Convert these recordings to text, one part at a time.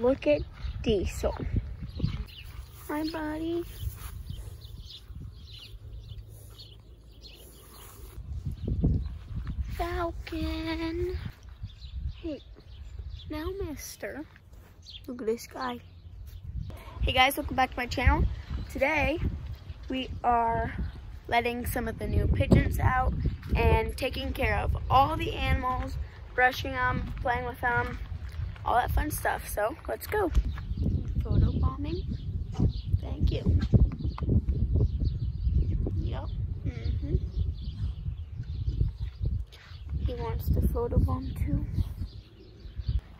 look at Diesel. Hi, buddy. Falcon. Hey, now, mister. Look at this guy. Hey guys, welcome back to my channel. Today, we are letting some of the new pigeons out and taking care of all the animals, brushing them, playing with them, all that fun stuff. So let's go. Photo bombing. Thank you. Yep. Mm hmm He wants to photo bomb too.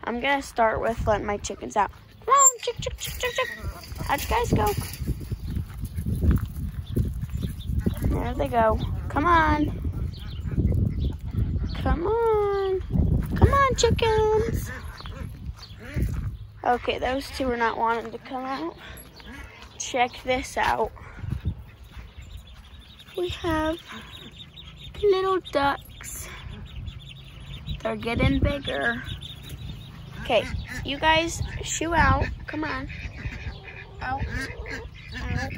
I'm gonna start with letting my chickens out. Come on, chick, chick, chick, chick, chick. How'd you guys go? There they go. Come on. Come on. Come on, chickens. Okay, those two are not wanting to come out. Check this out. We have little ducks. They're getting bigger. Okay, you guys shoo out. Come on. Out. Out.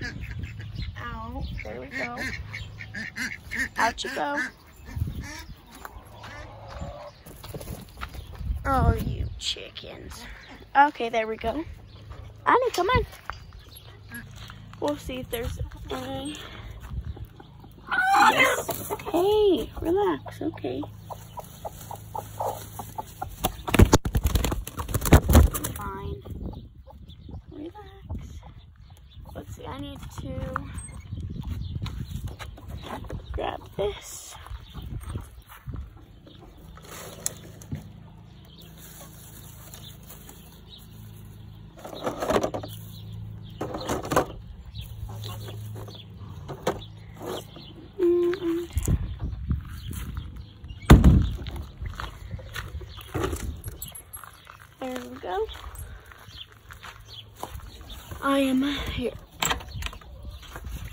Out. There we go. Out you go. Oh, you chickens. Okay, there we go. Annie, come on. We'll see if there's any. Yes. Hey, relax. Okay. Fine. Relax. Let's see. I need to grab this. And there we go. I am here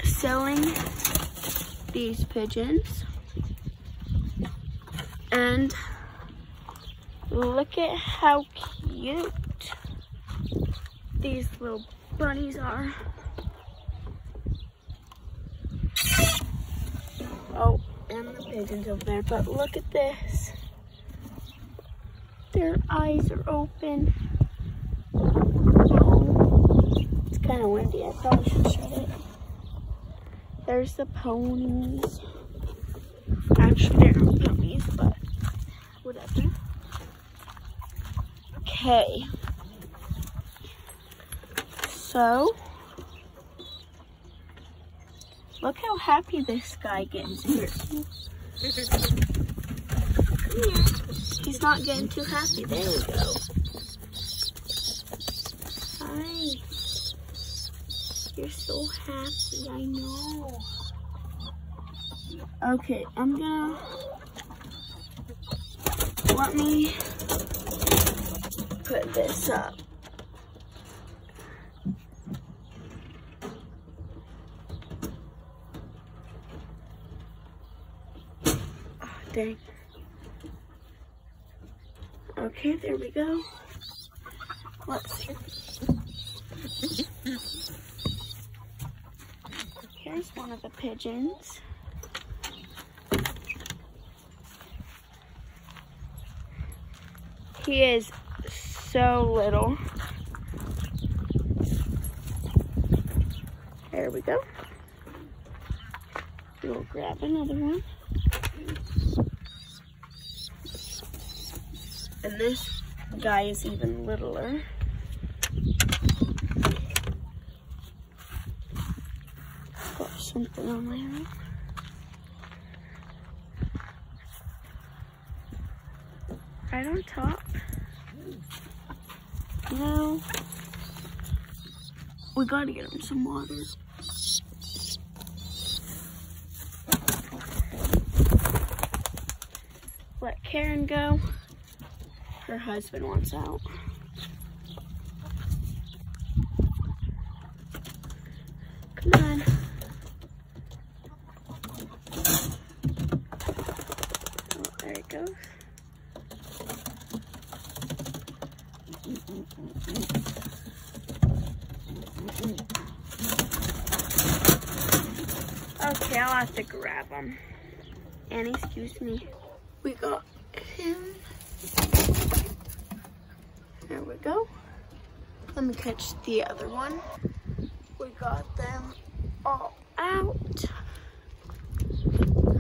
selling these pigeons. And look at how cute these little bunnies are. Oh, and the pigeons over there, but look at this. Their eyes are open. It's kind of windy. I probably should shut it. There's the ponies. Actually, they're not ponies, but whatever. Okay. So, look how happy this guy gets here. Come here. He's not getting too happy. There we go. Hi. You're so happy, I know. Okay, I'm gonna let me put this up. Oh, dang. Okay, there we go. Let's. Here's one of the pigeons. He is so little. There we go. We'll grab another one. And this guy is even littler. Put something on my arm. Right on top. No. We gotta get him some water. Let Karen go. Her husband wants out. Come on. Oh, there it goes. Okay, I'll have to grab him. And excuse me. We got him. There we go. Let me catch the other one. We got them all out.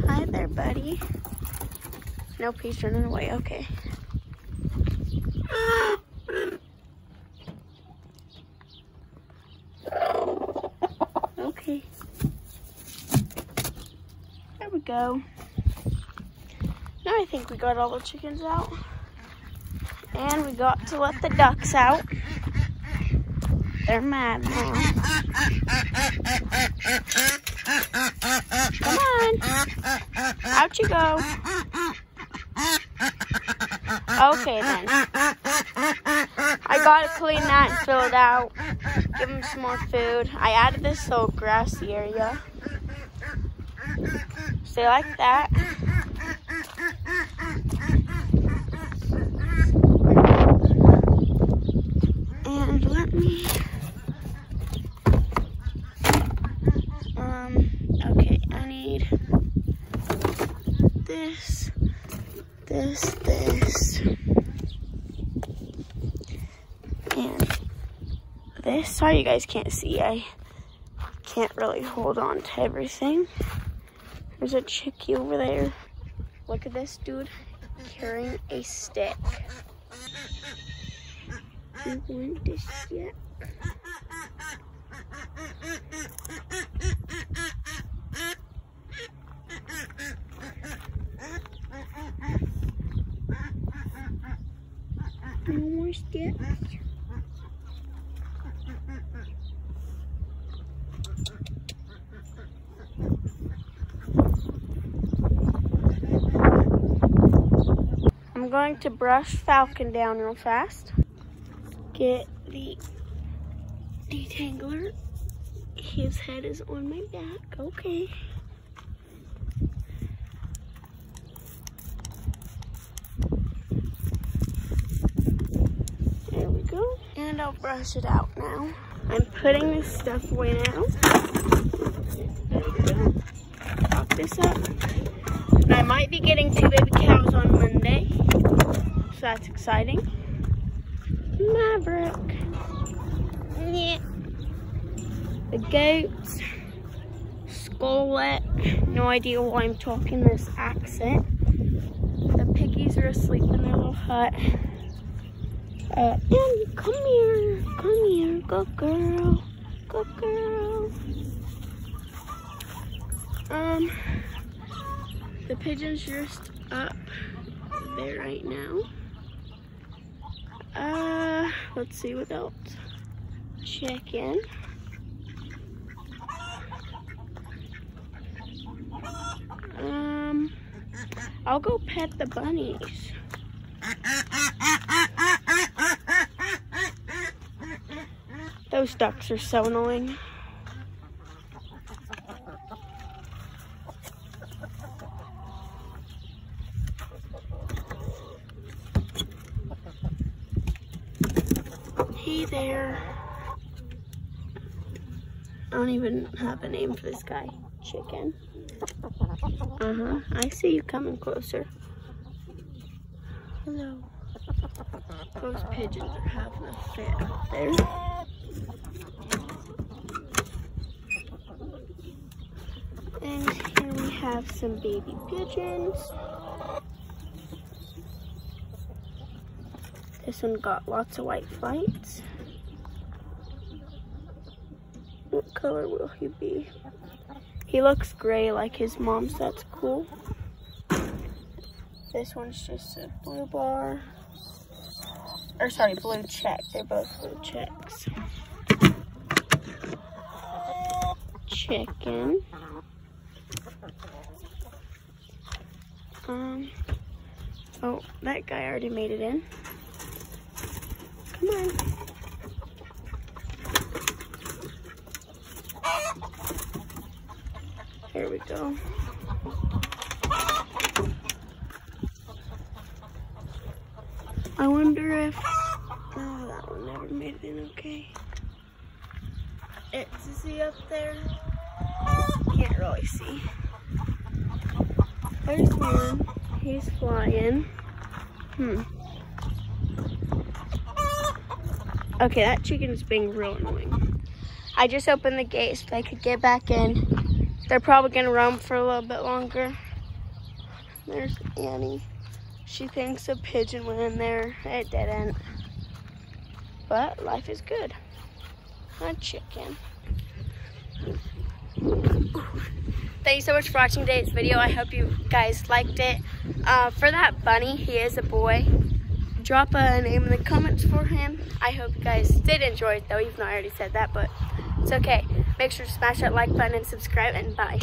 Hi there, buddy. No, he's running away. Okay. Okay. There we go. Now I think we got all the chickens out. And we got to let the ducks out. They're mad now. Come on. Out you go. Okay then. I gotta clean that and fill it out. Give them some more food. I added this little grassy area. So like that. And let me um okay, I need this, this, this, and this. Sorry you guys can't see. I can't really hold on to everything. There's a chickie over there. Look at this dude carrying a stick. You want this yet? No more sticks. I'm going to brush Falcon down real fast. Get the detangler. His head is on my back. Okay. There we go. And I'll brush it out now. I'm putting this stuff away now. Pop this up. I might be getting two baby cows on Monday. So that's exciting. Maverick. Yeah. The goats. Skullet. No idea why I'm talking this accent. The piggies are asleep in their little hut. Uh, and come here, come here, good girl, good girl. Um, the pigeon's just up there right now. Uh, let's see what else. Chicken. Um, I'll go pet the bunnies. Those ducks are so annoying. Hey there. I don't even have a name for this guy. Chicken. Uh-huh. I see you coming closer. Hello. Those pigeons are having a fit up there. And here we have some baby pigeons. This one got lots of white flights. What color will he be? He looks gray like his mom, so that's cool. This one's just a blue bar. Or sorry, blue check. They're both blue checks. Chicken. Um, oh, that guy already made it in. Come on. We go. I wonder if, oh, we made it in okay. It's, up there? Can't really see. There's one. He's flying. Hmm. Okay, that chicken is being real annoying. I just opened the gate so they could get back in. They're probably gonna roam for a little bit longer. There's Annie. She thinks a pigeon went in there. It didn't. But life is good. A chicken. Thank you so much for watching today's video. I hope you guys liked it. Uh, for that bunny, he is a boy. Drop a name in the comments for him. I hope you guys did enjoy it though, even though I already said that, but it's okay. Make sure to smash that like button and subscribe and bye.